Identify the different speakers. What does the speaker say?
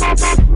Speaker 1: Bye.